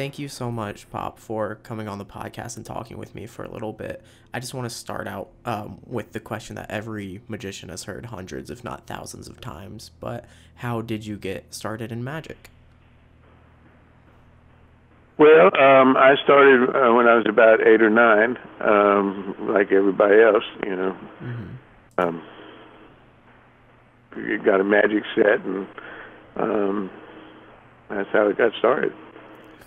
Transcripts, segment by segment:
thank you so much, Pop, for coming on the podcast and talking with me for a little bit. I just want to start out um, with the question that every magician has heard hundreds, if not thousands, of times. But how did you get started in magic? Well, um, I started uh, when I was about eight or nine, um, like everybody else, you know. Mm-hmm. Um, you got a magic set, and um, that's how it got started.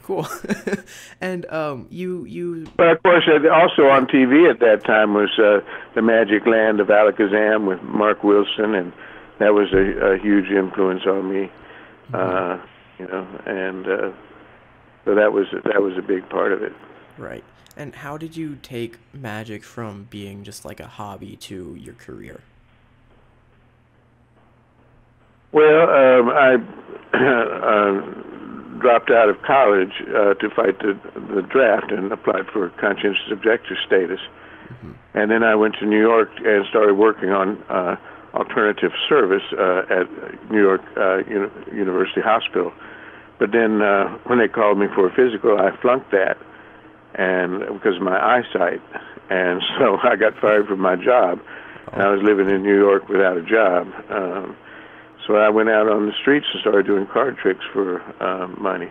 Cool. and um, you you. But of course, uh, also on TV at that time was uh, the Magic Land of Alakazam with Mark Wilson, and that was a, a huge influence on me. Mm-hmm. Uh, you know, and uh, so that was that was a big part of it. Right. And how did you take magic from being just like a hobby to your career? Well, um, I uh, dropped out of college uh, to fight the, the draft and applied for conscientious objector status. Mm-hmm. And then I went to New York and started working on uh, alternative service uh, at New York uh, Uni- University Hospital. But then uh, when they called me for a physical, I flunked that, and because of my eyesight, and so I got fired from my job. And I was living in New York without a job. Um, so I went out on the streets and started doing card tricks for uh, money,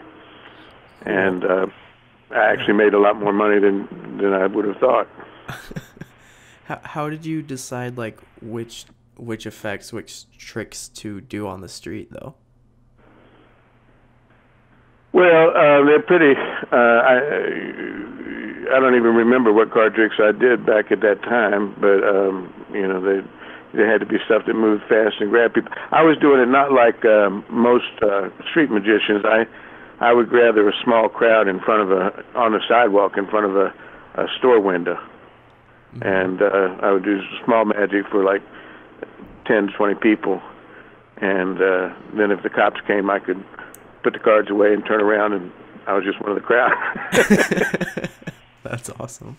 and uh, I actually made a lot more money than than I would have thought. how how did you decide like which which effects, which tricks to do on the street though? Well, uh, they're pretty. Uh, I I don't even remember what card tricks I did back at that time, but um, you know they there had to be stuff that moved fast and grabbed people. I was doing it not like um, most uh, street magicians. I I would gather a small crowd in front of a on a sidewalk in front of a, a store window, mm-hmm. and uh, I would do small magic for like ten, twenty people, and uh, then if the cops came, I could put the cards away and turn around, and I was just one of the crowd. That's awesome.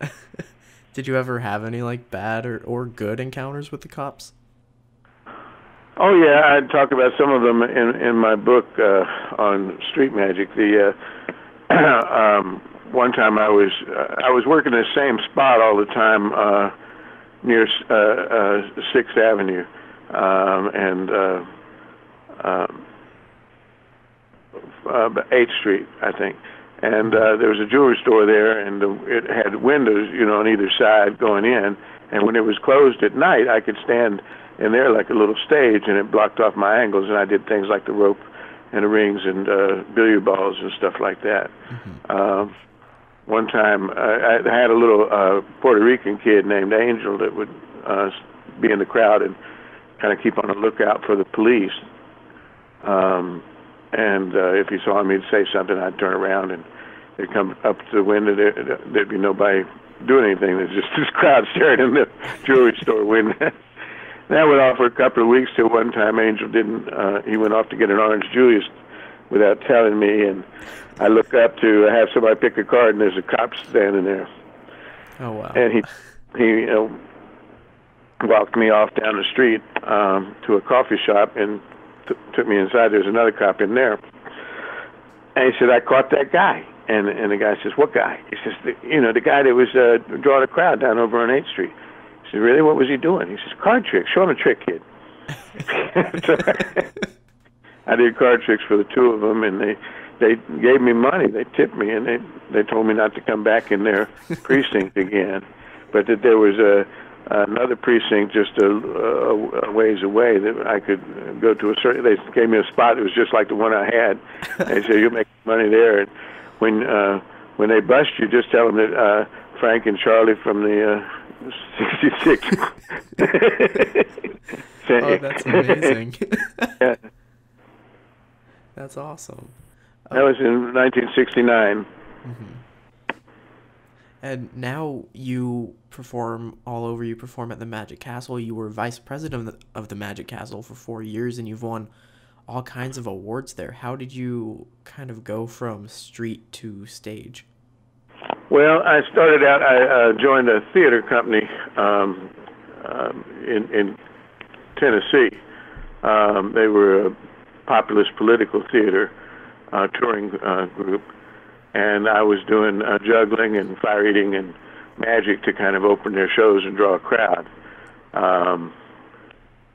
Did you ever have any like bad or, or good encounters with the cops? Oh yeah, I talk about some of them in in my book uh, on street magic. The uh, um, one time I was uh, I was working the same spot all the time uh, near uh, uh, Sixth Avenue um, and uh, um, uh, Eighth Street, I think and uh, there was a jewelry store there, and the, it had windows, you know, on either side going in. And when it was closed at night, I could stand in there like a little stage, and it blocked off my angles. And I did things like the rope and the rings and uh, billiard balls and stuff like that. Mm-hmm. Um, one time, I, I had a little uh, Puerto Rican kid named Angel that would uh, be in the crowd and kind of keep on the lookout for the police. Um, and uh, if he saw me, he'd say something. I'd turn around and they'd come up to the window. There, there'd be nobody doing anything. There's just this crowd staring in the jewelry store window. that went on for a couple of weeks till one time Angel didn't. Uh, he went off to get an orange Julius without telling me, and I look up to have somebody pick a card, and there's a cop standing there. Oh wow! And he he you know, walked me off down the street um, to a coffee shop and t- took me inside. There's another cop in there, and he said, "I caught that guy." And and the guy says, "What guy?" He says, the, "You know, the guy that was uh, drawing a crowd down over on Eighth Street." He says, "Really? What was he doing?" He says, "Card tricks. Show him a trick, kid." so I did card tricks for the two of them, and they they gave me money. They tipped me, and they they told me not to come back in their precinct again, but that there was a another precinct just a, a, a ways away that I could go to a certain. They gave me a spot that was just like the one I had. They said you'll make money there. And when uh, when they bust you, just tell them that uh, Frank and Charlie from the uh, '66. oh, that's amazing. yeah. That's awesome. That was in 1969. Mm-hmm. And now you perform all over. You perform at the Magic Castle. You were vice president of the, of the Magic Castle for four years, and you've won all kinds of awards there. How did you kind of go from street to stage? Well, I started out. I uh, joined a theater company um, um, in in Tennessee. Um, they were a populist political theater, uh, touring uh, group, and I was doing uh, juggling and fire eating and magic to kind of open their shows and draw a crowd. Um,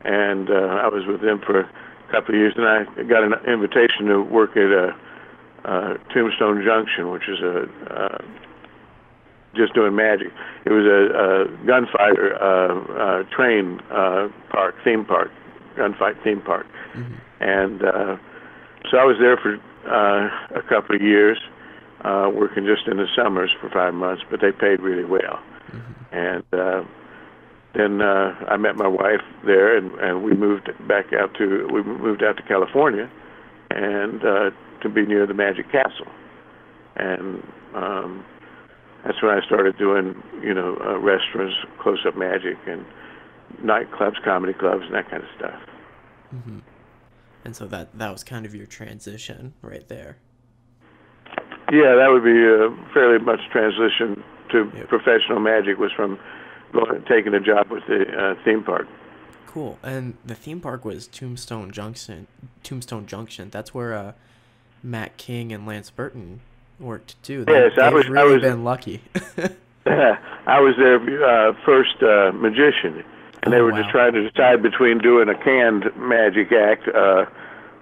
and uh, I was with them for couple of years, and I got an invitation to work at a, uh, Tombstone Junction, which is a uh, just doing magic. It was a, a gunfighter uh, uh, train uh, park, theme park, gunfight theme park, mm-hmm. and uh, so I was there for uh, a couple of years, uh, working just in the summers for five months, but they paid really well, mm-hmm. and. Uh, then uh, I met my wife there, and, and we moved back out to we moved out to California, and uh, to be near the Magic Castle, and um, that's when I started doing, you know, uh, restaurants, close-up magic, and nightclubs, comedy clubs, and that kind of stuff. Mm-hmm. And so that that was kind of your transition right there. Yeah, that would be a fairly much transition to yep. professional magic was from going, taking a job with the uh, theme park. Cool. And the theme park was Tombstone Junction. Tombstone Junction. That's where uh, Mac King and Lance Burton worked too. They, yes, I was. Really I was been lucky. I was their uh, first uh, magician, and they oh, were wow. just trying to decide between doing a canned magic act, uh,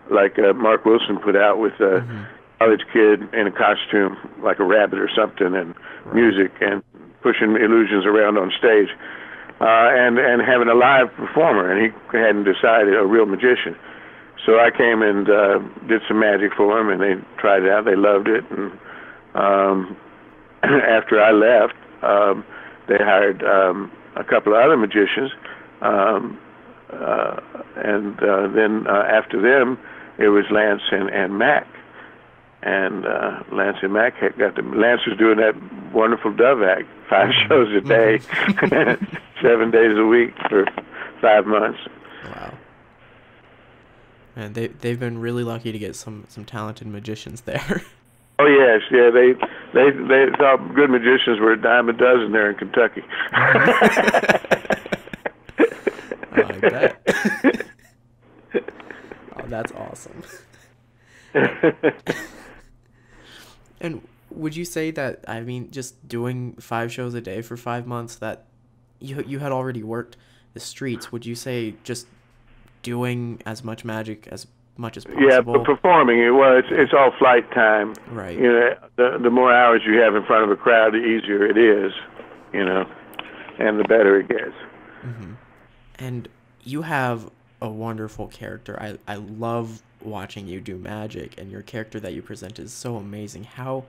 like uh, Mark Wilson put out with a mm-hmm. college kid in a costume, like a rabbit or something, and right. music and pushing illusions around on stage, uh, and and having a live performer, and he hadn't decided a real magician. So I came and uh, did some magic for him, and they tried it out. They loved it, and um, after I left, um, they hired um, a couple of other magicians, um, uh, and uh, then uh, after them, it was Lance and, and Mac. And uh, Lance and Mac had got the Lance was doing that wonderful Dove act, five mm-hmm. shows a day, mm-hmm. seven days a week for five months. Wow. And they they've been really lucky to get some some talented magicians there. Oh yes, yeah. They they they thought good magicians were a dime a dozen there in Kentucky. oh, I bet. oh, that's awesome. and would you say that I mean, just doing five shows a day for five months, that you you had already worked the streets? Would you say just doing as much magic as much as possible. Yeah, but performing it well, it's it's all flight time. Right. You know, the the more hours you have in front of a crowd, the easier it is. You know, and the better it gets. Mm-hmm. And you have a wonderful character. I I love watching you do magic, and your character that you present is so amazing. How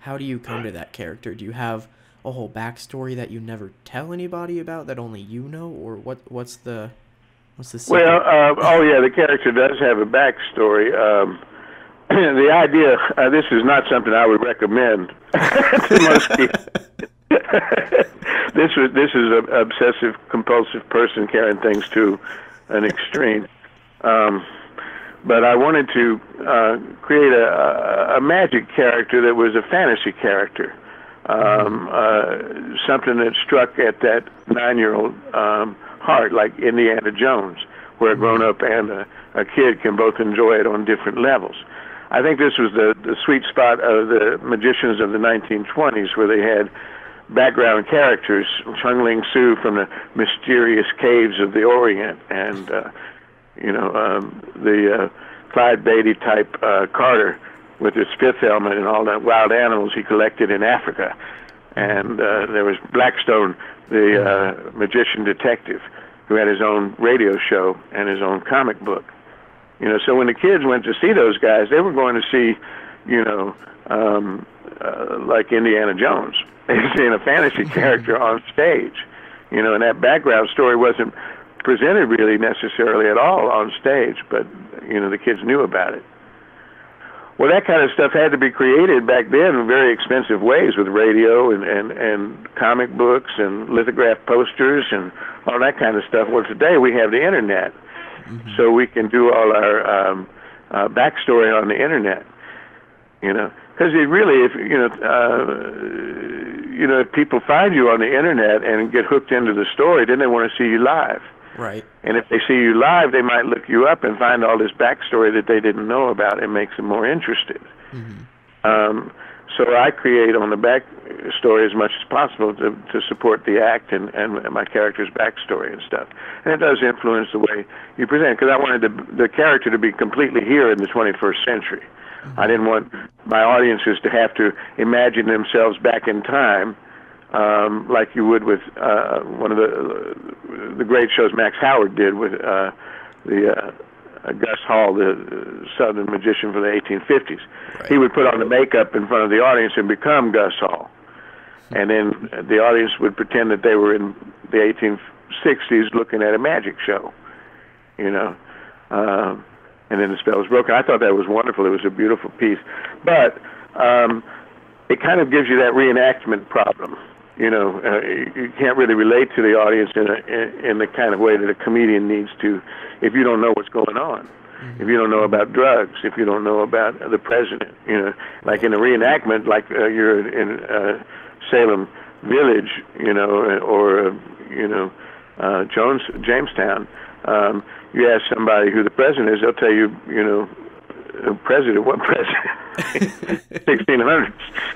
how do you come to that character? Do you have a whole backstory that you never tell anybody about that only you know, or what? What's the What's the Well, uh, oh yeah, the character does have a backstory. Um, the idea, uh, this is not something I would recommend to most people. this was this is an obsessive compulsive person carrying things to an extreme. Um, but I wanted to uh, create a, a magic character that was a fantasy character, um, uh, something that struck at that nine-year-old um, heart, like Indiana Jones, where a mm-hmm. grown up and a, a kid can both enjoy it on different levels. I think this was the, the sweet spot of the magicians of the 1920s, where they had background characters, Chung Ling Soo from the mysterious caves of the Orient, and uh, you know um, the uh, Clyde Beatty type uh, Carter with his pith helmet and all that wild animals he collected in Africa, and uh, there was Blackstone the uh, magician detective who had his own radio show and his own comic book. You know, so when the kids went to see those guys, they were going to see, you know, um, uh, like Indiana Jones, seeing a fantasy character on stage. You know, and that background story wasn't presented really necessarily at all on stage, but you know the kids knew about it. Well, that kind of stuff had to be created back then in very expensive ways with radio and, and, and comic books and lithograph posters and all that kind of stuff. Well, today we have the internet, mm-hmm. so we can do all our um, uh, backstory on the internet. You know, because it really, if you know, uh, you know, if people find you on the internet and get hooked into the story, then they want to see you live. Right. And if they see you live, they might look you up and find all this backstory that they didn't know about. It makes them more interested. Mm-hmm. Um, so I create on the back story as much as possible to, to support the act and, and my character's backstory and stuff. And it does influence the way you present because I wanted the, the character to be completely here in the 21st century. I didn't want my audiences to have to imagine themselves back in time um, like you would with uh, one of the the great shows Max Howard did with uh, the uh, uh, Gus Hall, the uh, Southern magician from the 1850s. Right. He would put on the makeup in front of the audience and become Gus Hall, and then the audience would pretend that they were in the 1860s looking at a magic show, you know. Um, and then the spell was broken. I thought that was wonderful. It was a beautiful piece, but um, it kind of gives you that reenactment problem. You know, uh, you can't really relate to the audience in, a, in the kind of way that a comedian needs to, if you don't know what's going on, if you don't know about drugs, if you don't know about the president. You know, like in a reenactment, like uh, you're in uh, Salem Village, you know, or uh, you know, uh, Jones Jamestown. Um, you ask somebody who the president is, they'll tell you, you know, uh, president, what president? 1600s.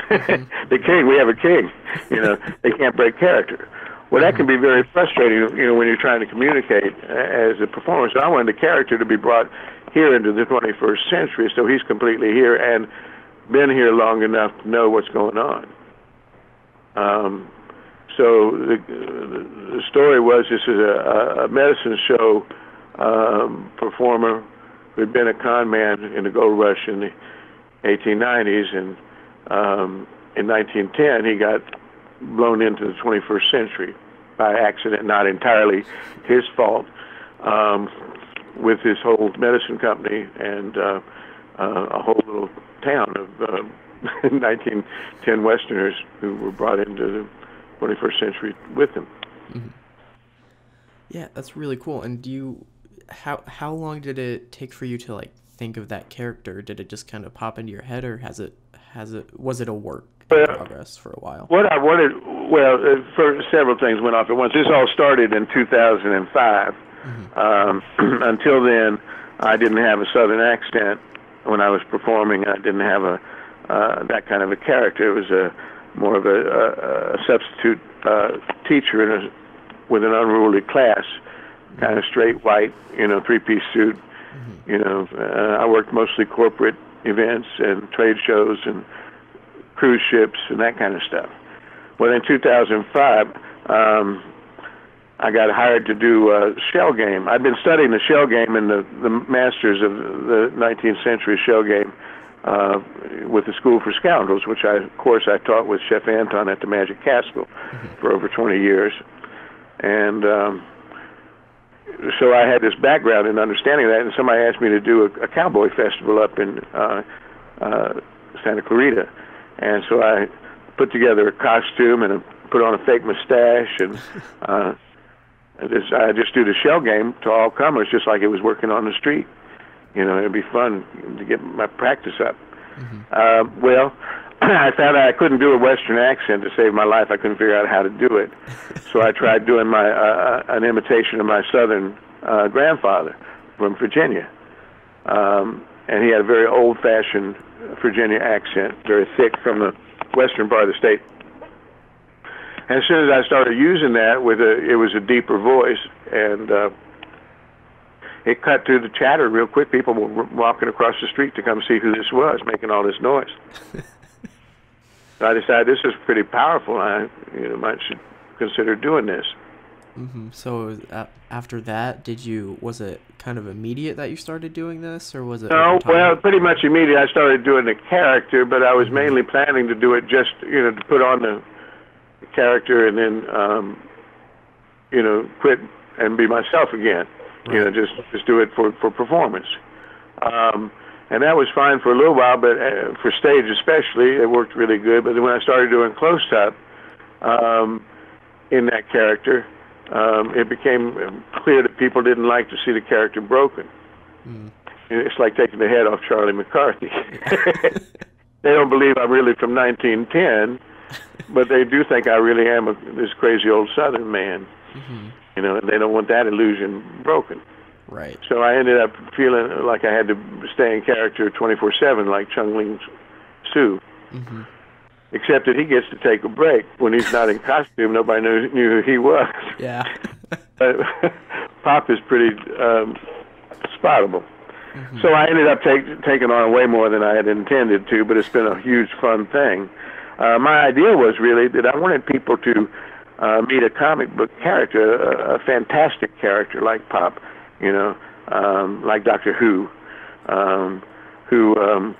the king, we have a king. You know, they can't break character. Well, that can be very frustrating, you know, when you're trying to communicate as a performer. So I wanted the character to be brought here into the 21st century, so he's completely here and been here long enough to know what's going on. Um, so the, the story was this is a, a medicine show um, performer who had been a con man in the gold rush in the 1890s, and um, in 1910 he got blown into the 21st century by accident, not entirely his fault, um, with his whole medicine company and uh, uh, a whole little town of uh, 1910 Westerners who were brought into the 21st century with him. Yeah, that's really cool. And do you how how long did it take for you to like think of that character? Did it just kind of pop into your head or has it has it was it a work in Well, progress for a while? What I wanted, well, uh, for several things went off at once. This all started in 2005. Um, until then, I didn't have a Southern accent when I was performing. I didn't have a uh, that kind of a character. It was a more of a, a, a substitute uh, teacher in a, with an unruly class, kind of straight white, you know, three-piece suit. You know, uh, I worked mostly corporate events and trade shows and cruise ships and that kind of stuff. Well, in 2005, um, I got hired to do a shell game. I'd been studying the shell game and the, the masters of the 19th century shell game uh, with the School for Scoundrels, which I, of course, I taught with Chef Anton at the Magic Castle for over 20 years. And um, so I had this background in understanding that, and somebody asked me to do a, a cowboy festival up in uh, uh, Santa Clarita, and so I put together a costume and a, put on a fake mustache, and uh, I just I just do the shell game to all comers, just like it was working on the street. You know, it'd be fun to get my practice up. Uh, well, I found out I couldn't do a Western accent to save my life. I couldn't figure out how to do it, so I tried doing my uh, an imitation of my Southern uh, grandfather from Virginia, um, and he had a very old-fashioned Virginia accent, very thick from the western part of the state. And as soon as I started using that, with a it was a deeper voice, and uh, it cut through the chatter real quick. People were walking across the street to come see who this was, making all this noise. so I decided this is pretty powerful. I you know might should consider doing this. hmm So uh, after that, did you was it kind of immediate that you started doing this, or was it? No, well, pretty much immediate. I started doing the character, but I was mainly planning to do it just you know to put on the character and then um, you know quit and be myself again. You know, just just do it for for performance. Um, and that was fine for a little while, but uh, for stage especially, it worked really good. But then when I started doing close up um, in that character, um, it became um, clear that people didn't like to see the character broken. It's like taking the head off Charlie McCarthy. they don't believe I'm really from 1910, but they do think I really am a, this crazy old Southern man. you know, and they don't want that illusion broken. Right. So I ended up feeling like I had to stay in character 24/7, like Chung Ling Soo. Mm-hmm. Except that he gets to take a break when he's not in costume. Nobody knew knew who he was. Yeah. But Pop is pretty um, spottable. So I ended up take, taking on way more than I had intended to, but it's been a huge fun thing. Uh, my idea was really that I wanted people to uh, meet a comic book character, a, a fantastic character like Pop, you know, um, like Doctor Who, um, who um,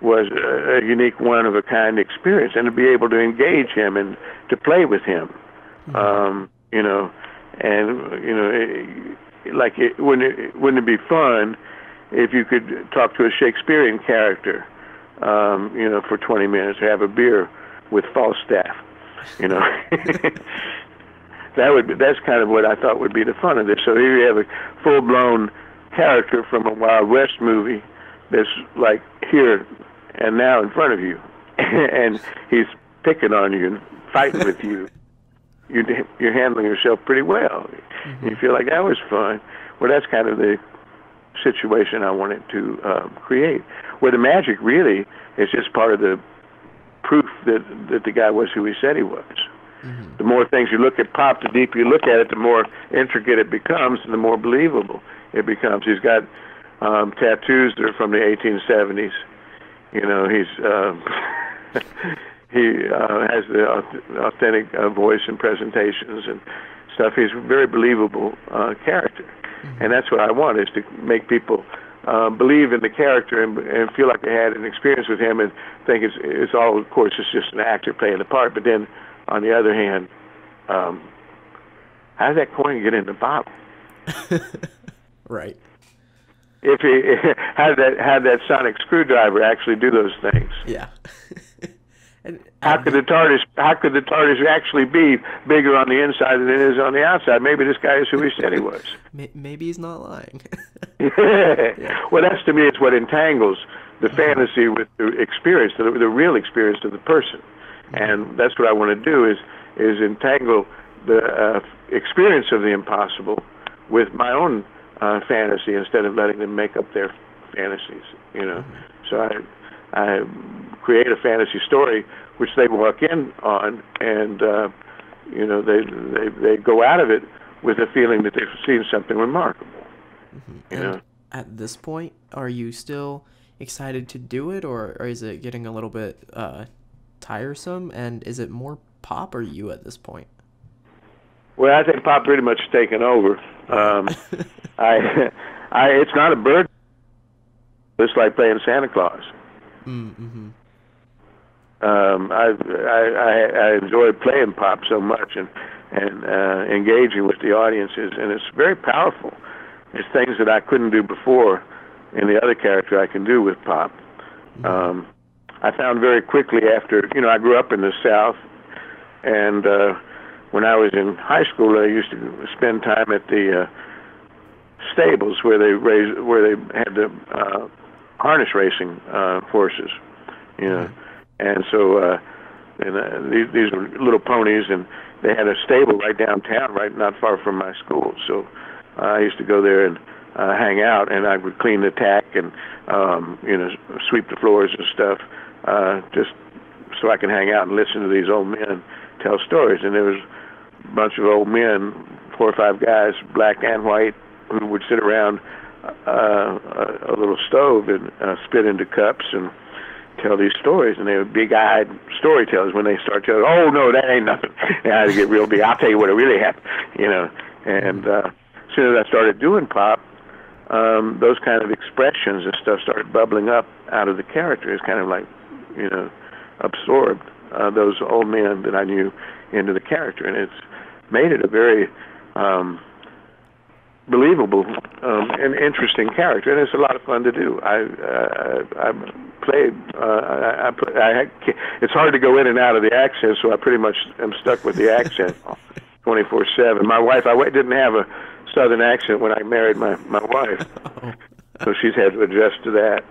was a, unique one of a kind experience, and to be able to engage him and to play with him, um, you know, and you know, it, like it, wouldn't it, wouldn't it be fun if you could talk to a Shakespearean character, um, you know, for 20 minutes, or have a beer with Falstaff, you know. that would be, that's kind of what I thought would be the fun of this. So here you have a full-blown character from a Wild West movie that's like here and now in front of you, and he's picking on you and fighting with you. You you're handling yourself pretty well. You feel like that was fun. Well, that's kind of the situation I wanted to um, create, where the magic really is just part of the proof that that the guy was who he said he was. The more things you look at Pop, the deeper you look at it, the more intricate it becomes, and the more believable it becomes. He's got um, tattoos that are from the 1870s. You know, he's um, he uh, has the auth- authentic uh, voice and presentations and stuff. He's a very believable uh, character, and that's what I want is to make people uh, believe in the character and, and feel like they had an experience with him and think it's it's all of course it's just an actor playing the part. But then on the other hand, um, how did that coin get in the bottle? right. If he how did that how did that sonic screwdriver actually do those things? Yeah. and How could the TARDIS how could the TARDIS actually be bigger on the inside than it is on the outside? Maybe this guy is who he said he was. maybe he's not lying. Well, that's to me it's what entangles the fantasy with the experience, the, the real experience of the person, and that's what I want to do is is entangle the uh, experience of the impossible with my own uh, fantasy instead of letting them make up their fantasies. You know, so I I create a fantasy story which they walk in on, and uh, you know they they they go out of it with a feeling that they've seen something remarkable. You know. At this point, are you still excited to do it, or, or is it getting a little bit uh, tiresome? And is it more pop or you at this point? Well, I think pop pretty much taken over. Um, I, I, it's not a bird. It's like playing Santa Claus. Mm-hmm. Um, I, I, I, I enjoy playing pop so much and and uh, engaging with the audiences, and it's very powerful. It's things that I couldn't do before in the other character I can do with pop. Um, I found very quickly after, you know, I grew up in the South, and uh, when I was in high school, I used to spend time at the uh, stables where they raised, where they had the uh, harness racing uh, horses, you know, and so uh, and uh, these these were little ponies, and they had a stable right downtown, right not far from my school. So uh, I used to go there and uh, hang out, and I would clean the tack and um, you know sweep the floors and stuff, uh, just so I can hang out and listen to these old men tell stories. And there was a bunch of old men, four or five guys, black and white, who would sit around uh, a, a little stove and uh, spit into cups and tell these stories. And they were big-eyed storytellers when they start telling. Oh no, that ain't nothing. They had to get real big. I'll tell you what it really happened. You know. And uh, as soon as I started doing pop, um, those kind of expressions and stuff started bubbling up out of the character. It's kind of like, you know, absorbed uh, those old men that I knew into the character, and it's made it a very um, believable um, and interesting character, and it's a lot of fun to do. I uh, I played. Uh, I, I, play, I it's hard to go in and out of the accent, so I pretty much am stuck with the accent 24/7. My wife, I didn't have a southern accent when I married my my wife, so she's had to adjust to that.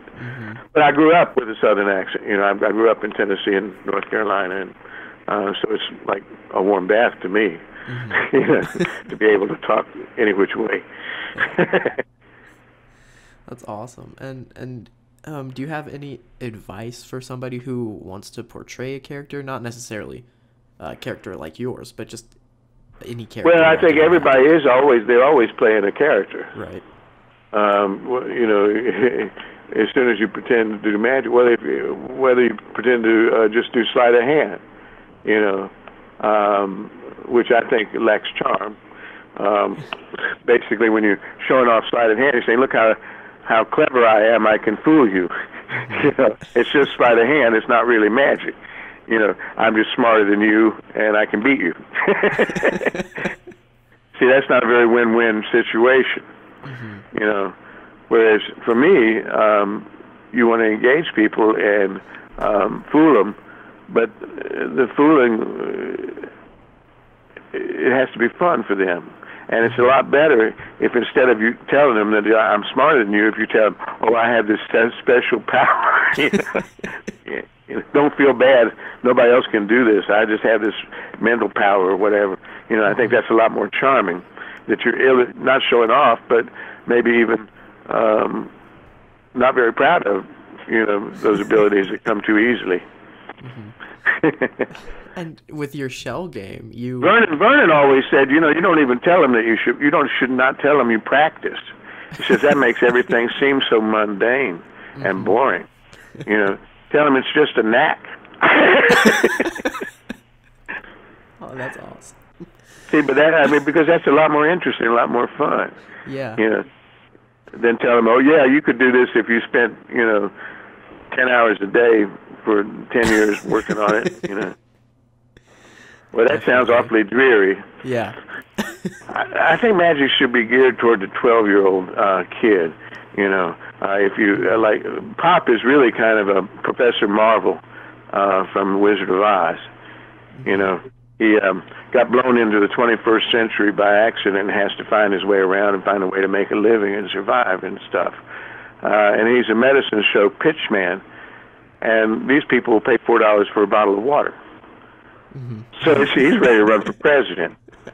But I grew up with a southern accent. You know, I, I grew up in Tennessee and North Carolina and Uh, so it's like a warm bath to me, mm-hmm. you know, to be able to talk any which way. That's awesome. And and um, do you have any advice for somebody who wants to portray a character, not necessarily a character like yours, but just any character? Well, I think everybody is always they're always playing a character. Right. Um, you know, as soon as you pretend to do magic, whether you, whether you pretend to uh, just do sleight of hand, you know, um, which I think lacks charm. Um, basically, when you're showing off sleight of hand, you're saying, "Look how how clever I am! I can fool you." you know, it's just sleight of hand. It's not really magic. You know, I'm just smarter than you, and I can beat you. See, that's not a very win-win situation. Mm-hmm. You know, whereas for me, um, you want to engage people and um, fool them, but the fooling uh, it has to be fun for them. And it's a lot better if instead of you telling them that I'm smarter than you, if you tell them, "Oh, I have this special power," you know, don't feel bad. Nobody else can do this. I just have this mental power or whatever. You know, I think that's a lot more charming. That you're Ill, not showing off, but maybe even um, not very proud of. You know, those abilities that come too easily. Mm-hmm. and with your shell game, you Vernon Vernon always said, you know, you don't even tell them that you should. You don't should not tell them you practiced. He says that makes everything seem so mundane mm-hmm. and boring. You know, tell them it's just a knack. oh, that's awesome. See, but that I mean, because that's a lot more interesting, a lot more fun. Yeah. You know, then tell them, oh yeah, you could do this if you spent, you know, ten hours a day for ten years working on it. You know. Well, that sounds awfully dreary. Yeah. I, I think magic should be geared toward the twelve-year-old uh, kid. You know, uh, if you uh, like, Pop is really kind of a Professor Marvel uh, from Wizard of Oz. You know, he um, got blown into the 21st century by accident and has to find his way around and find a way to make a living and survive and stuff. Uh, and he's a medicine show pitchman, and these people will pay four dollars for a bottle of water. Mm-hmm. So he's ready to run for president.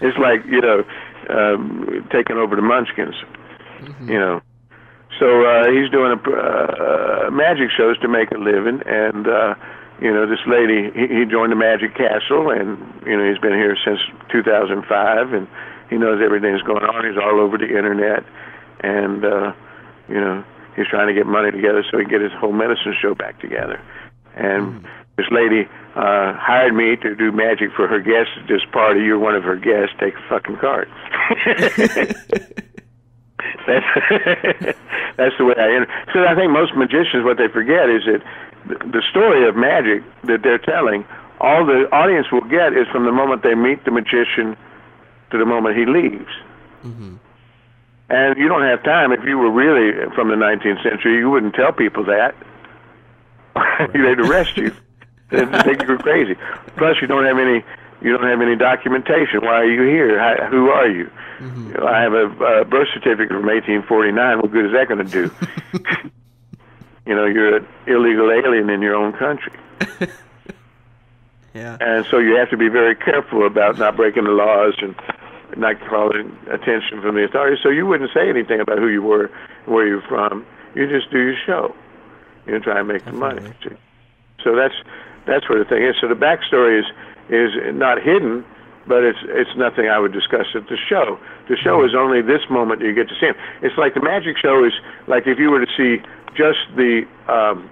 it's like you know, um, taking over the Munchkins. Mm-hmm. You know, so uh, he's doing a uh, magic shows to make a living, and uh, you know, this lady, he, he joined the Magic Castle, and you know, he's been here since 2005, and he knows everything's going on. He's all over the internet, and uh, you know, he's trying to get money together so he can get his whole medicine show back together. And mm. this lady uh, hired me to do magic for her guests at this party. You're one of her guests. Take a fucking card. that's that's the way I enter. So I think most magicians, what they forget is that the story of magic that they're telling, all the audience will get is from the moment they meet the magician to the moment he leaves. Mm-hmm. And you don't have time. If you were really from the 19th century, you wouldn't tell people that. They'd arrest you. They'd think you were crazy. Plus, you don't have any. You don't have any documentation. Why are you here? How, who are you? Mm-hmm. you know, I have a, a birth certificate from 1849. What good is that going to do? you know, you're an illegal alien in your own country. yeah. And so you have to be very careful about not breaking the laws and not calling attention from the authorities. So you wouldn't say anything about who you were, where you're from. You just do your show. You try and make Definitely. the money. So that's that's where the thing is. So the backstory is is not hidden, but it's it's nothing I would discuss at the show. The show mm-hmm. is only this moment you get to see him. It's like the magic show is like if you were to see just the um,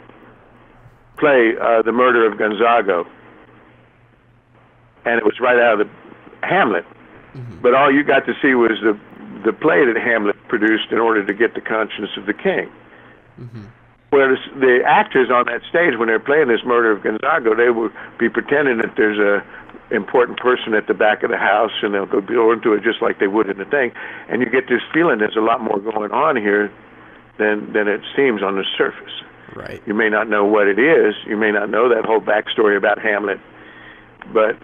play uh, The Murder of Gonzago, and it was right out of the Hamlet. Mm-hmm. But all you got to see was the the play that Hamlet produced in order to get the conscience of the king. Mm-hmm. Whereas the actors on that stage, when they're playing this Murder of Gonzago, they will be pretending that there's a important person at the back of the house, and they'll go into it just like they would in the thing. And you get this feeling there's a lot more going on here than than it seems on the surface. Right. You may not know what it is. You may not know that whole backstory about Hamlet, but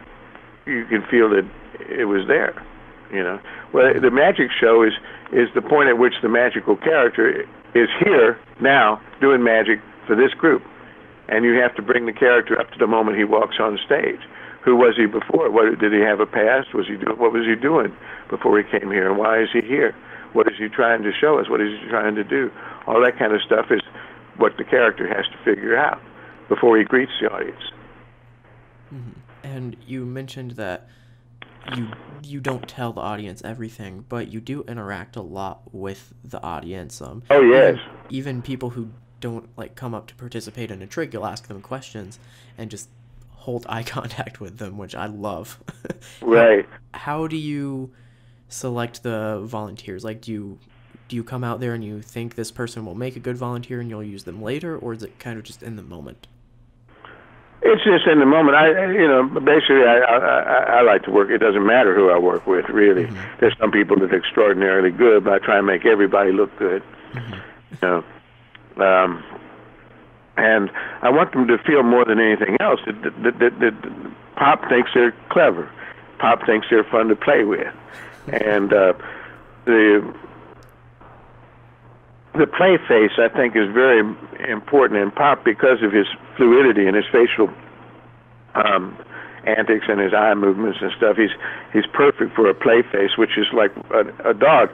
you can feel that it was there. You know. Well, the magic show is is the point at which the magical character is here now doing magic for this group. and you have to bring the character up to the moment he walks on stage. Who was he before? What did he have a past? Was he do, what was he doing before he came here, and why is he here? What is he trying to show us? What is he trying to do? All that kind of stuff is what the character has to figure out before he greets the audience. Mm-hmm. And you mentioned that you you don't tell the audience everything, but you do interact a lot with the audience. Um, oh yes. Even, even people who don't like come up to participate in a trick, you'll ask them questions and just hold eye contact with them, which I love. right. How, how do you select the volunteers? Like, do you do you come out there and you think this person will make a good volunteer and you'll use them later, or is it kind of just in the moment? It's just in the moment. I, you know, basically, I, I, I like to work. It doesn't matter who I work with, really. Mm-hmm. There's some people that are extraordinarily good, but I try and make everybody look good. Mm-hmm. You know, um, and I want them to feel more than anything else that, that, that, that Pop thinks they're clever. Pop thinks they're fun to play with, and uh, the the play face, I think, is very important in Pop because of his fluidity and his facial um, antics and his eye movements and stuff. He's he's perfect for a play face, which is like a, a dog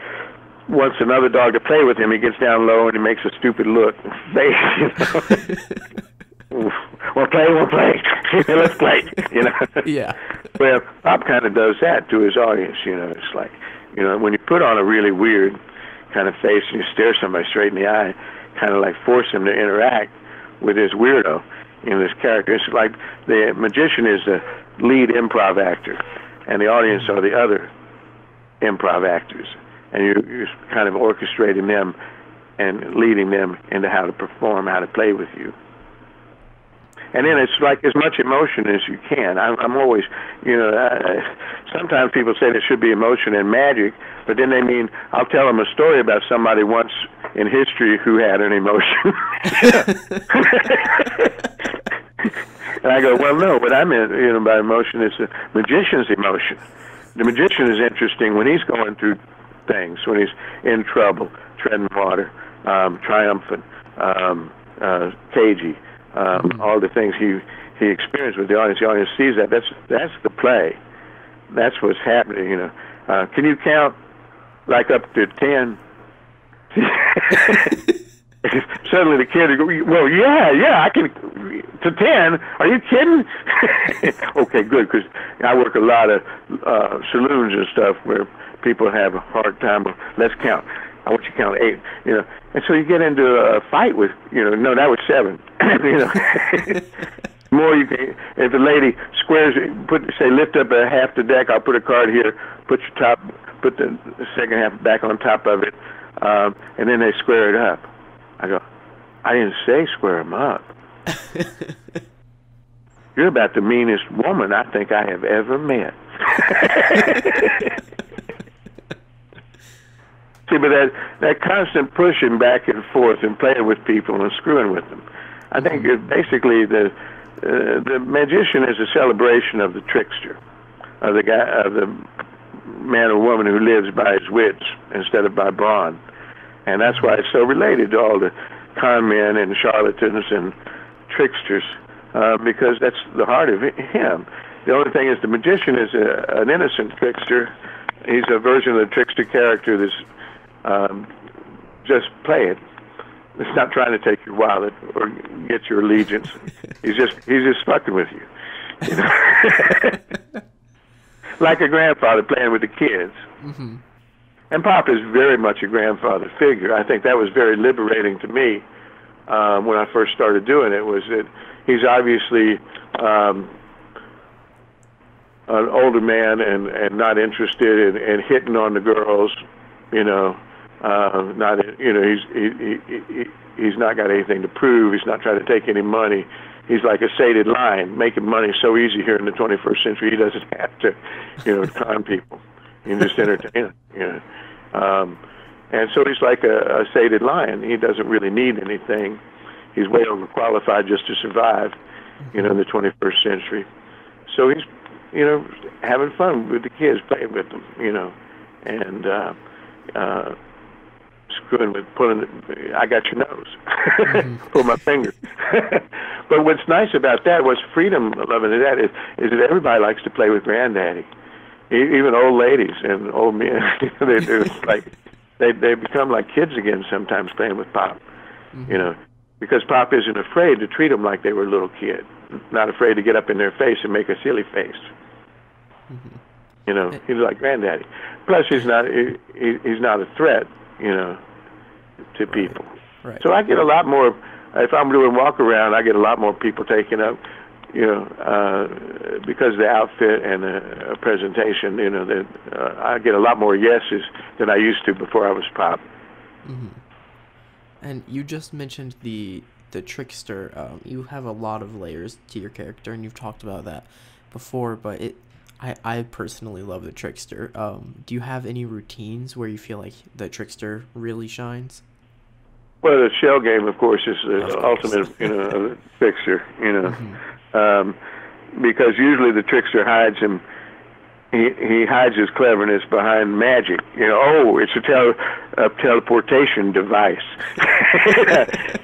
wants another dog to play with him. He gets down low and he makes a stupid look face. You know? we'll play, we'll play. Let's play. You know. Yeah. Well, Pop kind of does that to his audience. You know, it's like, you know, when you put on a really weird kind of face and you stare somebody straight in the eye, kind of like force him to interact with this weirdo, in this character. It's like the magician is the lead improv actor, and the audience are the other improv actors, and you, you're kind of orchestrating them and leading them into how to perform, how to play with you and then it's like as much emotion as you can. I'm, I'm always, you know, uh, sometimes people say there should be emotion in magic, but then they mean I'll tell them a story about somebody once in history who had an emotion. and I go, well, no, what I meant, you know, by emotion is the magician's emotion. The magician is interesting when he's going through things, when he's in trouble, treading water, um, triumphant, um, uh, cagey um, mm-hmm. all the things he he experienced with the audience. The audience sees that. That's that's the play. That's what's happening. You know. Uh, can you count like up to ten? Suddenly the kid would go, well, yeah, yeah, I can to ten. Are you kidding? okay, good, because I work a lot of uh, saloons and stuff where people have a hard time. Let's count. I want you to count eight, you know. And so you get into a fight with, you know, no, that was seven, you know. More you can, if the lady squares, put say lift up a half the deck, I'll put a card here, put your top, put the second half back on top of it, um, and then they square it up. I go, I didn't say square them up. You're about the meanest woman I think I have ever met. See, but that that constant pushing back and forth and playing with people and screwing with them, I think mm-hmm. basically the uh, the magician is a celebration of the trickster, of the guy, of the man or woman who lives by his wits instead of by brawn, and that's why it's so related to all the con men and charlatans and tricksters, uh, because that's the heart of him. The only thing is the magician is a, an innocent trickster. He's a version of the trickster character that's um, just play it. It's not trying to take your wallet or get your allegiance. he's just he's just fucking with you. you know? like a grandfather playing with the kids. Mm-hmm. And Pop is very much a grandfather figure. I think that was very liberating to me um, when I first started doing it. Was that he's obviously um, an older man and and not interested in, in hitting on the girls, you know, uh, not you know he's he, he, he he's not got anything to prove. He's not trying to take any money. He's like a sated lion, making money so easy here in the 21st century. He doesn't have to, you know, con people. He can just entertain them. You know. Um, and so he's like a, a sated lion. He doesn't really need anything. He's way overqualified just to survive, you know, in the 21st century. So he's, you know, having fun with the kids, playing with them, you know, and uh, uh, screwing with pulling. The, I got your nose. mm-hmm. Pull my finger. but what's nice about that, what's freedom loving of that is, is that everybody likes to play with granddaddy, even old ladies and old men. they do like they they become like kids again sometimes playing with pop. Mm-hmm. You know, because pop isn't afraid to treat them like they were a little kid, not afraid to get up in their face and make a silly face. Mm-hmm. You know, he's like granddaddy. Plus, he's not he, he's not a threat. You know, to people. Right. So I get a lot more. If I'm doing walk around, I get a lot more people taking up. You know, uh, because of the outfit and the uh, presentation. You know, that uh, I get a lot more yeses than I used to before I was pop. Mm-hmm. And you just mentioned the the trickster. Um, you have a lot of layers to your character, and you've talked about that before. But it I, I personally love the trickster. Um, do you have any routines where you feel like the trickster really shines? Well, the shell game, of course, is the ultimate, you know, trickster. You know, mm-hmm. um, because usually the trickster hides him. He he hides his cleverness behind magic. You know, oh, it's a, tel- a teleportation device.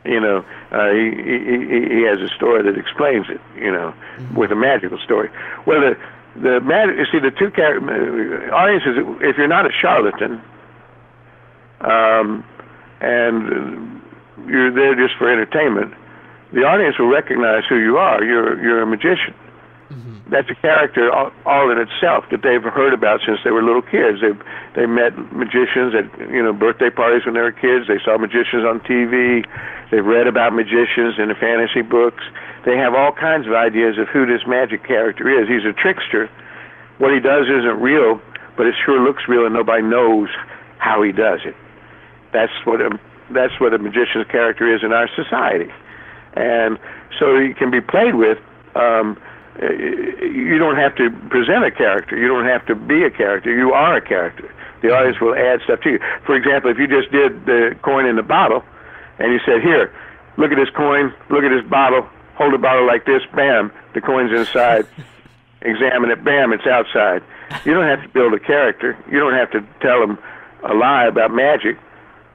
you know, uh, he, he he has a story that explains it. You know, mm-hmm. with a magical story. Well, the the magic. You see, the two character audiences. If you're not a charlatan, um, and you're there just for entertainment, the audience will recognize who you are. You're you're a magician that's a character all, all in itself that they've heard about since they were little kids. They they met magicians at you know birthday parties when they were kids. They saw magicians on TV. They've read about magicians in the fantasy books. They have all kinds of ideas of who this magic character is. He's a trickster. What he does isn't real, but it sure looks real, and nobody knows how he does it. That's what a that's what a magician's character is in our society, and so he can be played with. Um, you don't have to present a character. You don't have to be a character. You are a character. The audience will add stuff to you. For example, if you just did the coin in the bottle, and you said, "Here, look at this coin. Look at this bottle. Hold the bottle like this. Bam, the coin's inside. Examine it. Bam, it's outside." You don't have to build a character. You don't have to tell them a lie about magic.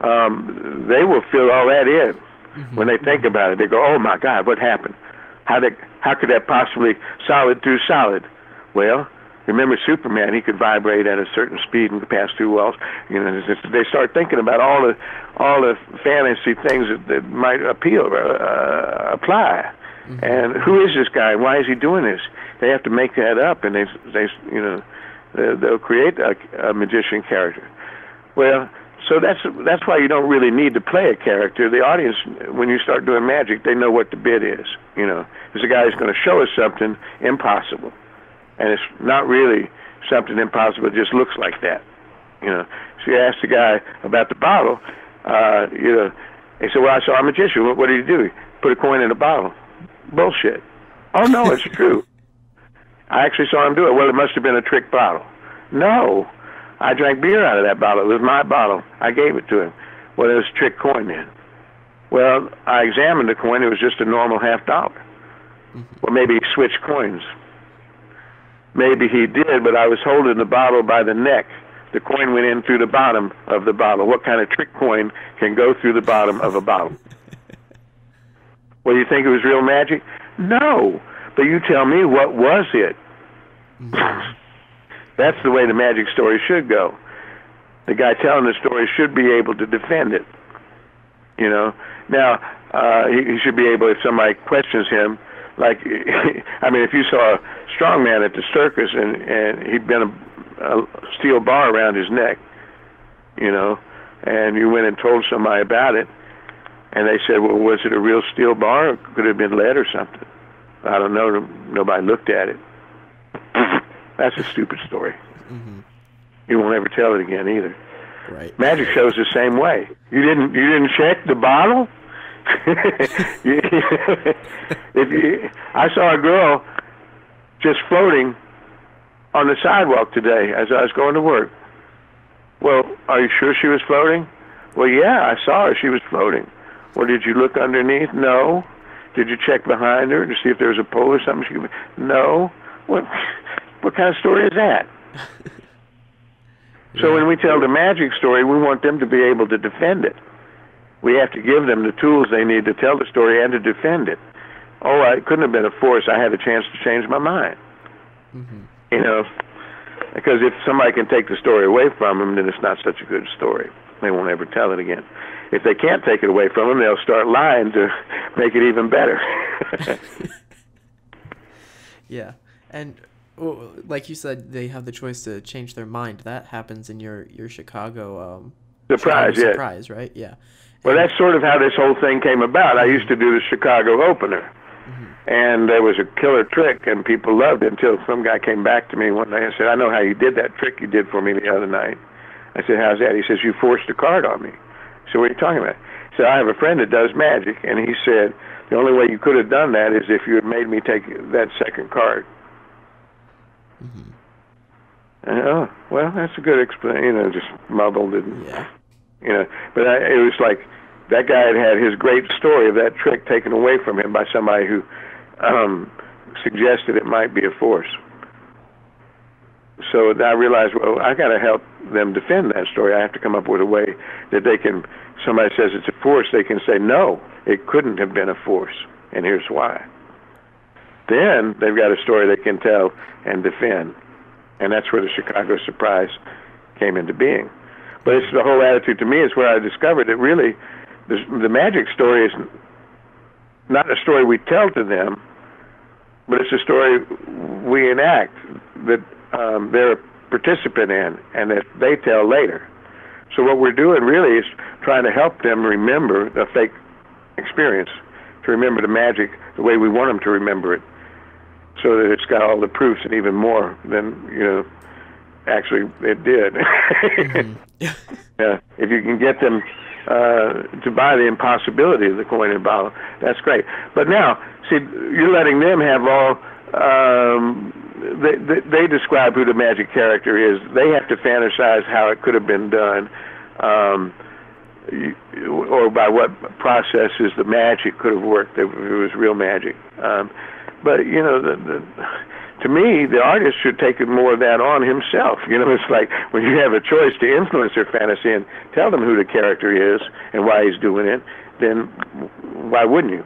Um, they will fill all that in mm-hmm. when they think about it. They go, "Oh my God, what happened? How did how could that possibly solid through solid? Well, remember Superman, he could vibrate at a certain speed and pass through walls. You know, they start thinking about all the all the fantasy things that, that might appeal uh, apply. Mm-hmm. And who is this guy? Why is he doing this? They have to make that up, and they they you know they'll create a, a magician character. Well, so that's that's why you don't really need to play a character. The audience, when you start doing magic, they know what the bit is. You know, there's a guy who's going to show us something impossible, and it's not really something impossible. It just looks like that. You know, so you ask the guy about the bottle. Uh, you know, he said, "Well, I saw a magician. What, what did he do? He put a coin in a bottle." Bullshit. Oh no, it's true. I actually saw him do it. Well, it must have been a trick bottle. No, I drank beer out of that bottle. It was my bottle. I gave it to him. Well, it was a trick coin then. Well, I examined the coin. It was just a normal half dollar. Mm-hmm. Well, maybe he switched coins. Maybe he did, but I was holding the bottle by the neck. The coin went in through the bottom of the bottle. What kind of trick coin can go through the bottom of a bottle? well, you think it was real magic? No. But you tell me, what was it? That's the way the magic story should go. The guy telling the story should be able to defend it. You know. Now uh, he, he should be able, if somebody questions him, like I mean, if you saw a strong man at the circus and and he'd been a, a steel bar around his neck, you know, and you went and told somebody about it, and they said, well, was it a real steel bar? Or could it have been lead or something? I don't know. Nobody looked at it. That's a stupid story. Mm-hmm. You won't ever tell it again either. Right. Magic shows the same way. You didn't you didn't check the bottle. if you, I saw a girl just floating on the sidewalk today as I was going to work. Well, are you sure she was floating? Well, yeah, I saw her. She was floating. Well, did you look underneath? No. Did you check behind her to see if there was a pole or something? She, no. What? What kind of story is that? So when we tell the magic story, we want them to be able to defend it. We have to give them the tools they need to tell the story and to defend it. Oh, I couldn't have been a force. I had a chance to change my mind. Mm-hmm. You know, because if somebody can take the story away from them, then it's not such a good story. They won't ever tell it again. If they can't take it away from them, they'll start lying to make it even better. Yeah, and well, like you said, they have the choice to change their mind. That happens in your your Chicago um, Surprise, Chicago yeah. surprise, right? Yeah. Well, And- that's sort of how this whole thing came about. I used to do the Chicago opener, and there was a killer trick, and people loved it until some guy came back to me one day and said, "I know how you did that trick you did for me the other night." I said, "How's that?" He says, "You forced a card on me." So "What are you talking about?" He said, "I have a friend that does magic, and he said the only way you could have done that is if you had made me take that second card." And, oh, well, that's a good explanation. You know, just mumbled and yeah. you know. But I, it was like that guy had had his great story of that trick taken away from him by somebody who um, suggested it might be a force. So I realized, well, I got to help them defend that story. I have to come up with a way that they can. Somebody says it's a force, they can say no, it couldn't have been a force, and here's why. Then they've got a story they can tell and defend, and that's where the Chicago surprise came into being. But it's the whole attitude to me is where I discovered that really the, the magic story is not a story we tell to them, but it's a story we enact that um, they're a participant in and that they tell later. So what we're doing really is trying to help them remember the fake experience, to remember the magic the way we want them to remember it, so that it's got all the proofs and even more than you know actually it did. yeah, if you can get them uh, to buy the impossibility of the coin and bottle, that's great. But now, see, you're letting them have all. Um, they, they, they describe who the magic character is. They have to fantasize how it could have been done, um, you- or by what processes the magic could have worked if it was real magic. Um, but you know, the, the, to me, the artist should take more of that on himself. You know, it's like when you have a choice to influence their fantasy and tell them who the character is and why he's doing it, then why wouldn't you?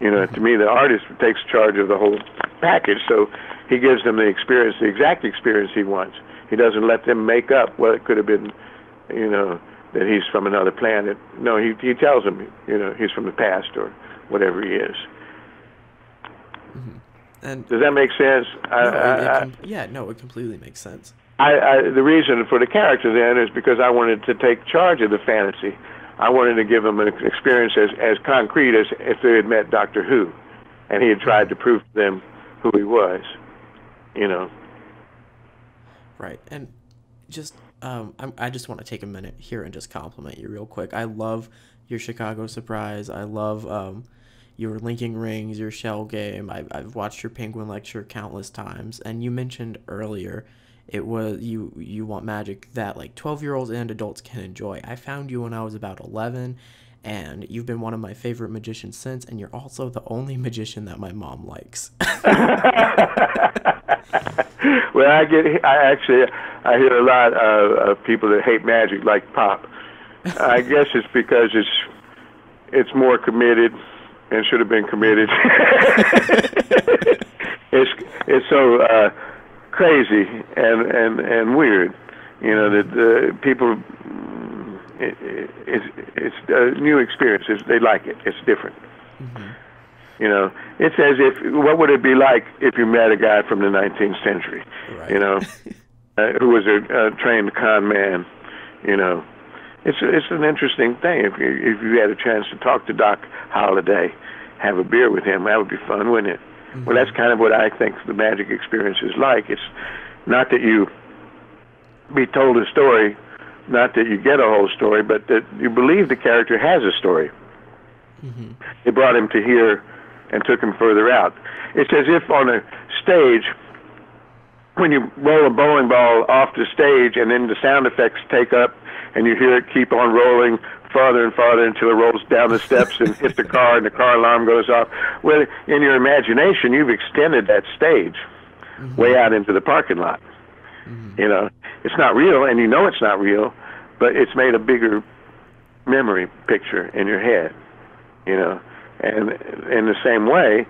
You know, to me, the artist takes charge of the whole package, so he gives them the experience, the exact experience he wants. He doesn't let them make up what it could have been, you know, that he's from another planet. No, he he tells them, you know, he's from the past or whatever he is. And Does that make sense? I, no, it I, yeah, no, it completely makes sense. I, I, the reason for the character then is because I wanted to take charge of the fantasy. I wanted to give them an experience as, as concrete as if they had met Doctor Who, and he had tried to prove to them who he was. You know. Right. And just um I'm, I just want to take a minute here and just compliment you real quick. I love your Chicago surprise. I love um your linking rings, your shell game. I've I've watched your penguin lecture countless times. And you mentioned earlier it was you you want magic that like 12 year olds and adults can enjoy. I found you when I was about 11 and you've been one of my favorite magicians since and you're also the only magician that my mom likes. well, I get. I actually, I hear a lot of, of people that hate magic, like Pop. I guess it's because it's it's more committed and should have been committed. it's it's so uh, crazy and and and weird, you know that uh, people. It, it, it's it's a new experience. It's, they like it. It's different. You know, it's as if what would it be like if you met a guy from the 19th century, Right. you know, uh, who was a, a trained con man, you know. It's it's an interesting thing if you if you had a chance to talk to Doc Holliday, have a beer with him, that would be fun, wouldn't it? Mm-hmm. Well, that's kind of what I think the magic experience is like. It's not that you be told a story, not that you get a whole story, but that you believe the character has a story. Mm-hmm. They brought him to here and took him further out. It's as if on a stage, when you roll a bowling ball off the stage and then the sound effects take up and you hear it keep on rolling farther and farther until it rolls down the steps and hits the car and the car alarm goes off. Well, in your imagination, you've extended that stage mm-hmm. way out into the parking lot. Mm-hmm. You know, it's not real, and you know it's not real, but it's made a bigger memory picture in your head, you know. And in the same way,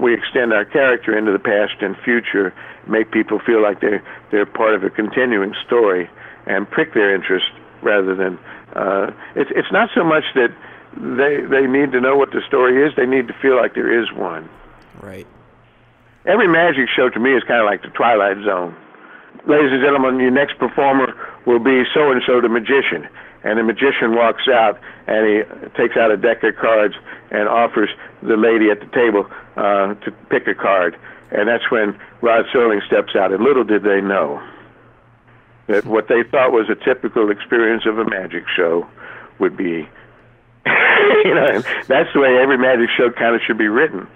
we extend our character into the past and future, make people feel like they're they're part of a continuing story, and prick their interest rather than. Uh, it's it's not so much that they they need to know what the story is; they need to feel like there is one. Right. Every magic show to me is kind of like the Twilight Zone. Ladies and gentlemen, your next performer will be so and so, the magician and the magician walks out and he takes out a deck of cards and offers the lady at the table uh, to pick a card. And that's when Rod Serling steps out. And little did they know that what they thought was a typical experience of a magic show would be, you know, that's the way every magic show kind of should be written.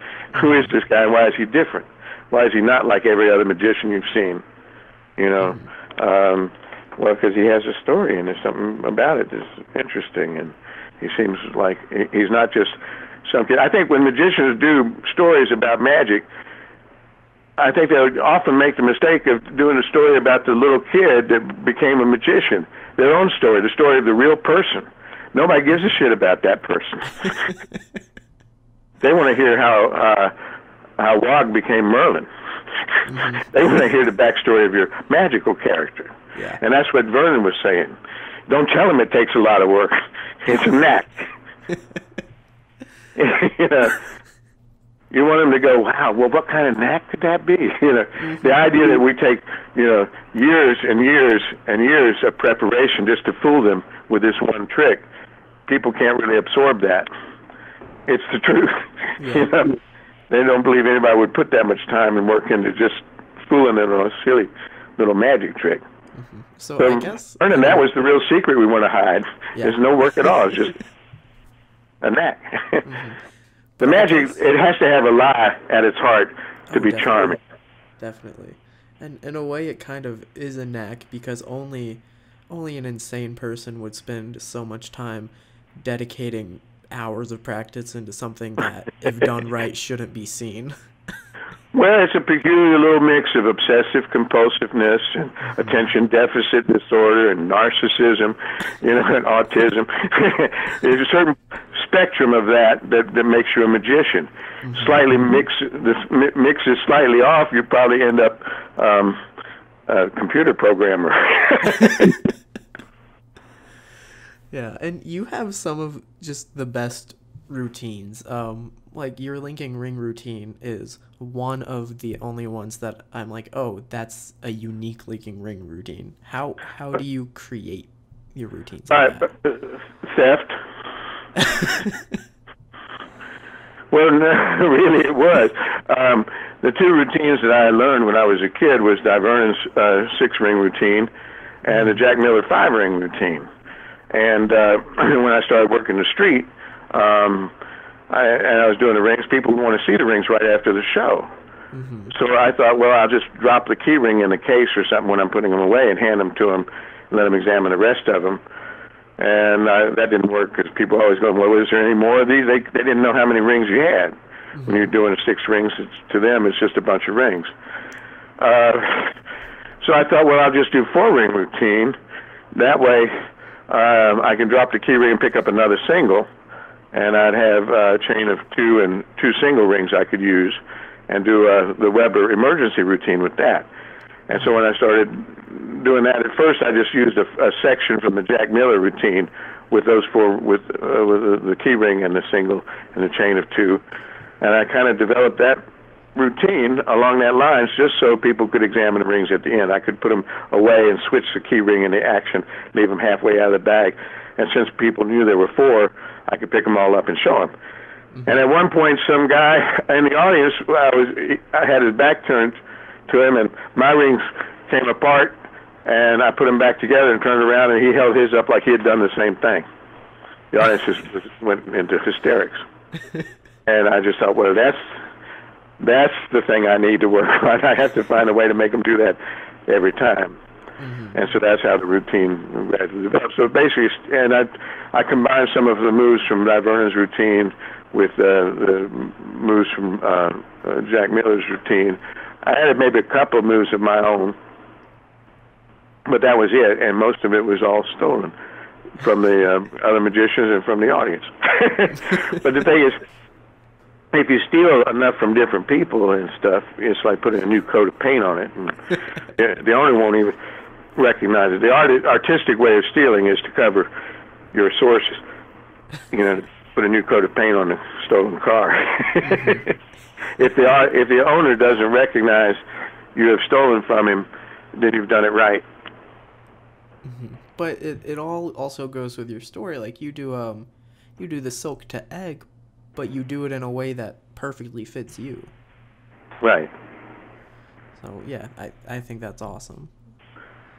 Who is this guy why is he different? Why is he not like every other magician you've seen? You know, um, well, because he has a story and there's something about it that's interesting, and he seems like he's not just some kid. I think when magicians do stories about magic, I think they often make the mistake of doing a story about the little kid that became a magician. Their own story, the story of the real person. Nobody gives a shit about that person. they want to hear how uh, how Wog became Merlin. Mm-hmm. they want to hear the backstory of your magical character. Yeah. And that's what Vernon was saying. Don't tell him it takes a lot of work. It's a knack. you know, you want them to go, wow, well, what kind of knack could that be? You know, mm-hmm. the idea that we take, you know, years and years and years of preparation just to fool them with this one trick, people can't really absorb that. It's the truth. Yeah. you know, they don't believe anybody would put that much time and work into just fooling them on a silly little magic trick. Mm-hmm. So, so I guess Vernon, that was the real secret we want to hide. Yeah. There's no work at all. It's just a knack. mm-hmm. The magic it has to have a lie at its heart to oh, be definitely, charming. Definitely, and in a way, it kind of is a knack because only only an insane person would spend so much time dedicating hours of practice into something that, if done right, shouldn't be seen. Well, it's a peculiar little mix of obsessive compulsiveness and attention deficit disorder and narcissism, you know, and autism. There's a certain spectrum of that that, that makes you a magician. Mm-hmm. Slightly mix this mixes slightly off, you probably end up um, a computer programmer. yeah, and you have some of just the best routines. Um, like your linking ring routine is one of the only ones that I'm like, oh, that's a unique linking ring routine. How how do you create your routines? Like uh, theft. well, no, really, it was. Um, the two routines that I learned when I was a kid was Vernon's uh, six ring routine and the Jack Miller five ring routine. And uh, when I started working the street, um, I, and I was doing the rings. People would want to see the rings right after the show. Mm-hmm. So I thought, well, I'll just drop the key ring in the case or something when I'm putting them away and hand them to them and let them examine the rest of them. And I, that didn't work because people always go, well, is there any more of these? They, they didn't know how many rings you had. Mm-hmm. When you're doing six rings, it's, to them, it's just a bunch of rings. Uh, so I thought, well, I'll just do four ring routine. That way, um, I can drop the key ring and pick up another single and I'd have a chain of two and two single rings I could use, and do uh, the Weber emergency routine with that. And so when I started doing that, at first I just used a, a section from the Jack Miller routine with those four, with, uh, with the, the key ring and the single and the chain of two, and I kind of developed that routine along that lines just so people could examine the rings at the end. I could put them away and switch the key ring into action, leave them halfway out of the bag. And since people knew there were four, I could pick them all up and show them. Mm-hmm. And at one point, some guy in the audience, I was, I had his back turned to him, and my rings came apart, and I put them back together and turned around, and he held his up like he had done the same thing. The audience just went into hysterics, and I just thought, well, that's that's the thing I need to work on. I have to find a way to make them do that every time. Mm-hmm. And so that's how the routine developed. So basically, and I, I combined some of the moves from Vernon's routine with uh, the moves from uh, uh, Jack Miller's routine. I added maybe a couple of moves of my own, but that was it, and most of it was all stolen from the uh, other magicians and from the audience. but the thing is, if you steal enough from different people and stuff, it's like putting a new coat of paint on it. And the owner won't even recognize it. The art, artistic way of stealing is to cover your sources. You know, put a new coat of paint on the stolen car. if the art, if the owner doesn't recognize you have stolen from him, then you've done it right. Mm-hmm. But it, it all also goes with your story. Like you do um, you do the silk to egg, but you do it in a way that perfectly fits you. Right. So yeah, I I think that's awesome.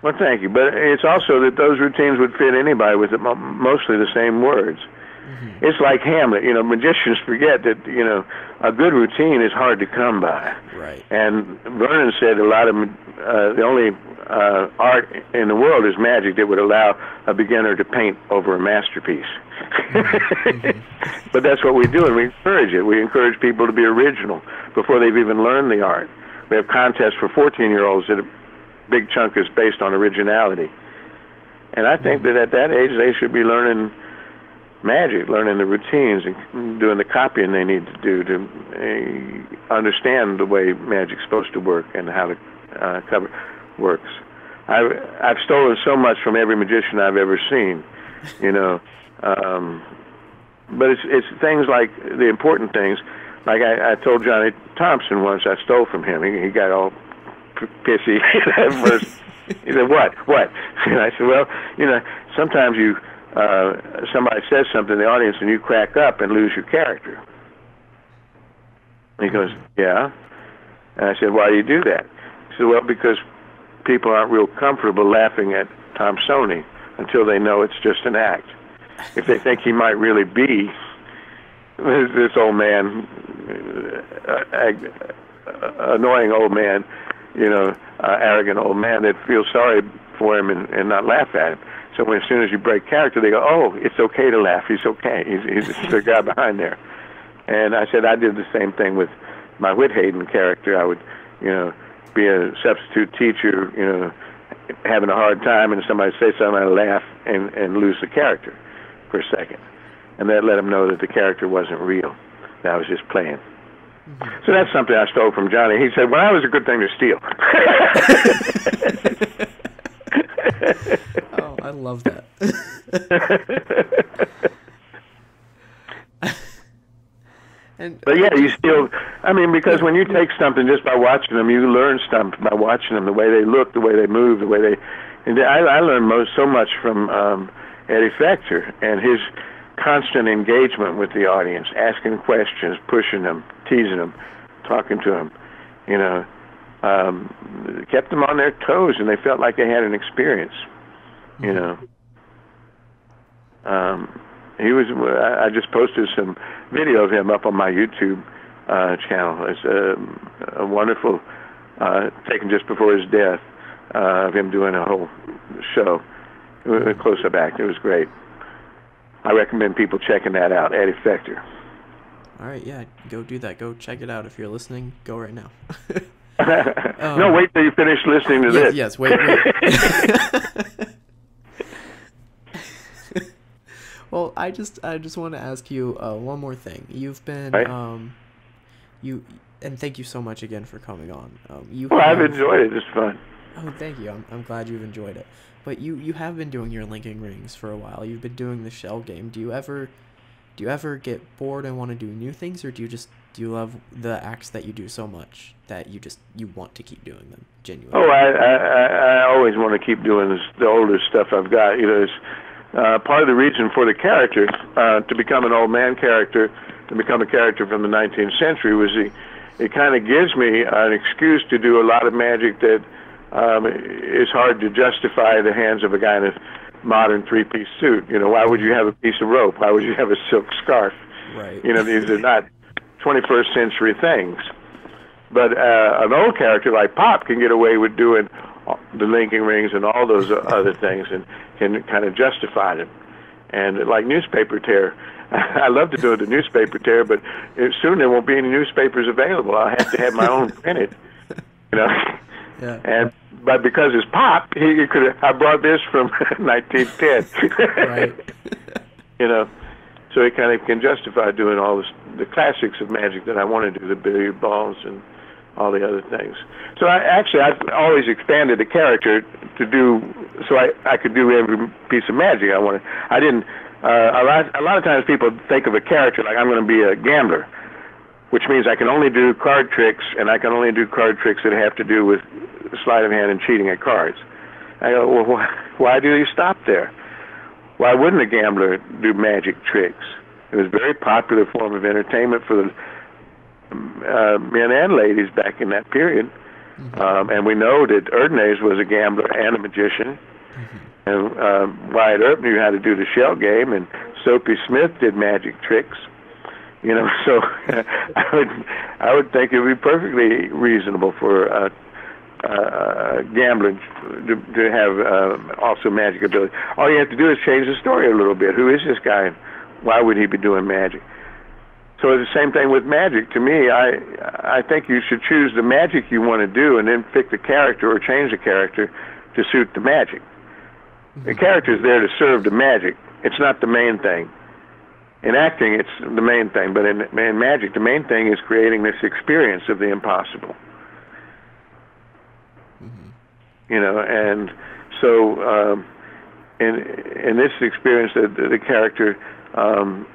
Well, thank you. But it's also that those routines would fit anybody with mostly the same words. Mm-hmm. It's like Hamlet. You know, magicians forget that you know a good routine is hard to come by. Right. And Vernon said a lot of uh, the only uh, art in the world is magic that would allow a beginner to paint over a masterpiece. mm-hmm. But that's what we do, and we encourage it. We encourage people to be original before they've even learned the art. We have contests for 14-year-olds that big chunk is based on originality. And I think that at that age they should be learning magic, learning the routines and doing the copying they need to do to uh, understand the way magic's supposed to work and how the uh, cover works. I've I've stolen so much from every magician I've ever seen, you know. Um, but it's it's things like the important things. Like I, I told Johnny Thompson once, I stole from him. He, he got all pissy first. He said, "What? What?" And I said, "Well, you know, sometimes you uh, somebody says something in the audience and you crack up and lose your character. He goes, yeah. And I said, why do you do that? He said, well, because people aren't real comfortable laughing at Tomsoni until they know it's just an act. If they think he might really be this old man, uh, uh, annoying old man, you know, uh, arrogant old man that feels sorry for him and, and not laugh at him. So when, as soon as you break character, they go, "Oh, it's okay to laugh. He's okay. He's, he's the guy behind there." And I said I did the same thing with my Whit Haydn character. I would, you know, be a substitute teacher, you know, having a hard time, and somebody say something, I laugh and and lose the character for a second, and that let them know that the character wasn't real. That I was just playing. Mm-hmm. So that's something I stole from Johnny. He said, "Well, that was a good thing to steal." oh, I love that. and but yeah, you still. I mean, because when you take something just by watching them, you learn stuff by watching them, the way they look, the way they move, the way they. And I, I learned most so much from um, Eddie Fechter and his constant engagement with the audience, asking questions, pushing them, teasing them, talking to them. You know, um, kept them on their toes, and they felt like they had an experience. You know. Um, he was. I just posted some video of him up on my YouTube uh, channel. It's a, a wonderful, uh, taken just before his death, uh, of him doing a whole show, a close-up act. It was great. I recommend people checking that out. Eddie Fechter. All right, yeah, go do that. Go check it out if you're listening. Go right now. um, no, wait till you finish listening to yes, this. Yes, wait, wait. well, I just I just want to ask you uh, one more thing. You've been right. um, you and thank you so much again for coming on. Um, you well, have, I've enjoyed it. It's fun. Oh, thank you. I'm I'm glad you've enjoyed it. But you you have been doing your linking rings for a while. You've been doing the shell game. Do you ever do you ever get bored and want to do new things, or do you just do you love the acts that you do so much that you just you want to keep doing them genuinely? Oh, I I, I always want to keep doing this, the older stuff I've got. You know, it's uh, part of the reason for the character uh, to become an old man character, to become a character from the 19th century was the, it kind of gives me an excuse to do a lot of magic that um, is hard to justify the hands of a guy in a modern three-piece suit. You know, why would you have a piece of rope? Why would you have a silk scarf? Right. You know, these are not 21st century things. But uh, an old character like Pop can get away with doing the linking rings and all those other things and can kind of justify them. And like newspaper tear, I love to do the newspaper tear, but soon there won't be any newspapers available. I'll have to have my own printed. You know, Yeah. And but because it's pop, he, he could. I brought this from 1910. right. you know, so he kind of can justify doing all this, the classics of magic that I want to do, the billiard balls and all the other things. So I actually I've always expanded the character to do so I I could do every piece of magic I wanted. I didn't. Uh, a lot a lot of times people think of a character like I'm going to be a gambler, which means I can only do card tricks and I can only do card tricks that have to do with sleight of hand and cheating at cards. I go, well, why, why do you stop there? Why wouldn't a gambler do magic tricks? It was a very popular form of entertainment for the uh, men and ladies back in that period. Mm-hmm. Um, and we know that Erdnase was a gambler and a magician. Mm-hmm. And uh, Wyatt Earp knew how to do the shell game, and Soapy Smith did magic tricks. You know, so I would I would think it would be perfectly reasonable for a, a gambler to, to have uh, also magic ability. All you have to do is change the story a little bit. Who is this guy? Why would he be doing magic? So it's the same thing with magic. To me, I I think you should choose the magic you want to do, and then pick the character or change the character to suit the magic. Mm-hmm. The character is there to serve the magic. It's not the main thing. In acting, it's the main thing, but in, in magic, the main thing is creating this experience of the impossible. Mm-hmm. You know, and so um, in in this experience, the, the character um,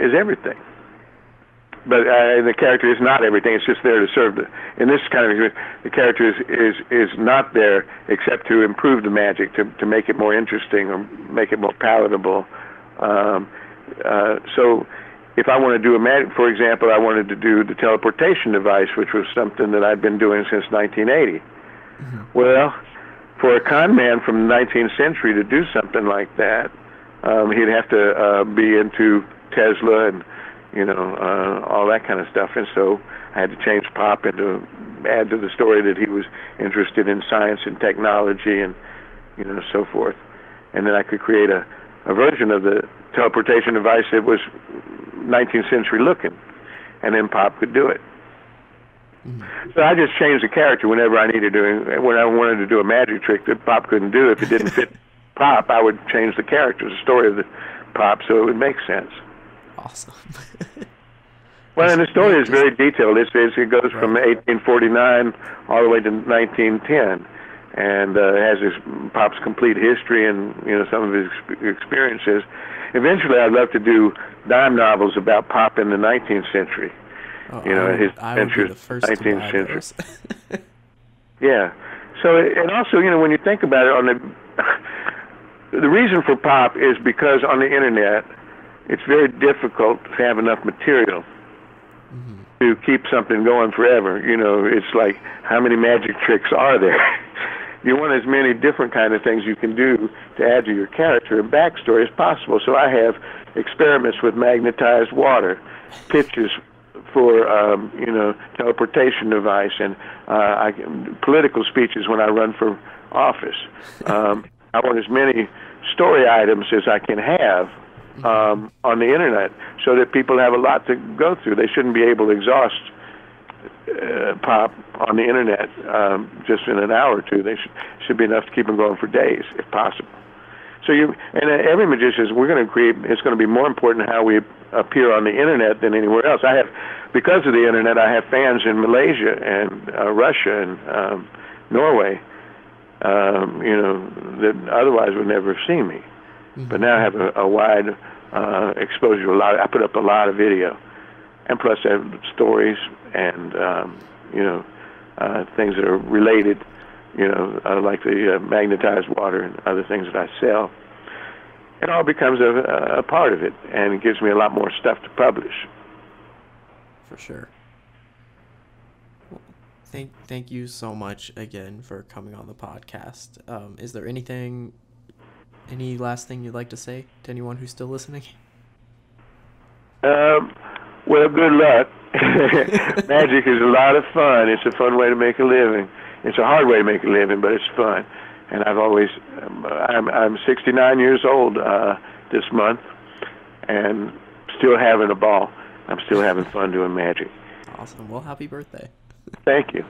is everything but uh, the character is not everything. It's just there to serve the. In this kind of the character is is is not there except to improve the magic, to to make it more interesting or make it more palatable. Um, uh, so, if I want to do a magic, for example, I wanted to do the teleportation device, which was something that I've been doing since 1980. Mm-hmm. Well, for a con man from the 19th century to do something like that, um, he'd have to uh, be into Tesla and you know, uh, all that kind of stuff. And so I had to change Pop and to add to the story that he was interested in science and technology and, you know, so forth. And then I could create a, a version of the teleportation device that was 19th century looking. And then Pop could do it. Mm-hmm. So I just changed the character whenever I needed to. When I wanted to do a magic trick that Pop couldn't do, if it didn't fit Pop, I would change the character, the story of the Pop, so it would make sense awesome. well, and the story is very detailed. It's, it's, it goes right. from 1849 all the way to 1910, and uh, has his pop's complete history and you know some of his experiences. Eventually, I'd love to do dime novels about pop in the 19th century. Oh, you know, his adventures 19th century. yeah. So, and also, you know, when you think about it, on the the reason for pop is because on the internet it's very difficult to have enough material mm-hmm. to keep something going forever. You know, it's like how many magic tricks are there? you want as many different kind of things you can do to add to your character and backstory as possible. So I have experiments with magnetized water, pictures for um, you know teleportation device, and uh, I, political speeches when I run for office. Um, I want as many story items as I can have um, on the internet so that people have a lot to go through. They shouldn't be able to exhaust uh, pop on the internet um, just in an hour or two. They should should be enough to keep them going for days, if possible. So you and uh, every magician is we're going to create. It's going to be more important how we appear on the internet than anywhere else. I have because of the internet. I have fans in Malaysia and uh, Russia and um, Norway. Um, you know that otherwise would never have seen me. Mm-hmm. But now I have a, a wide uh, exposure a lot. I put up a lot of video, and plus I have stories and um, you know uh, things that are related. You know, uh, like the uh, magnetized water and other things that I sell. It all becomes a, a part of it, and it gives me a lot more stuff to publish. For sure. thank thank you so much again for coming on the podcast. Um, is there anything any last thing you'd like to say to anyone who's still listening? Um, well, good luck. Magic is a lot of fun. It's a fun way to make a living. It's a hard way to make a living, but it's fun. And I've always, um, I'm, I'm 69 years old uh, this month, and still having a ball. I'm still having fun doing magic. Awesome. Well, happy birthday. Thank you.